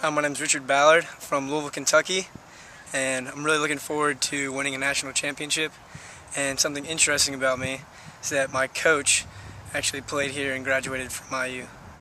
Hi, my name is Richard Ballard from Louisville, Kentucky, and I'm really looking forward to winning a national championship. And something interesting about me is that my coach actually played here and graduated from IU.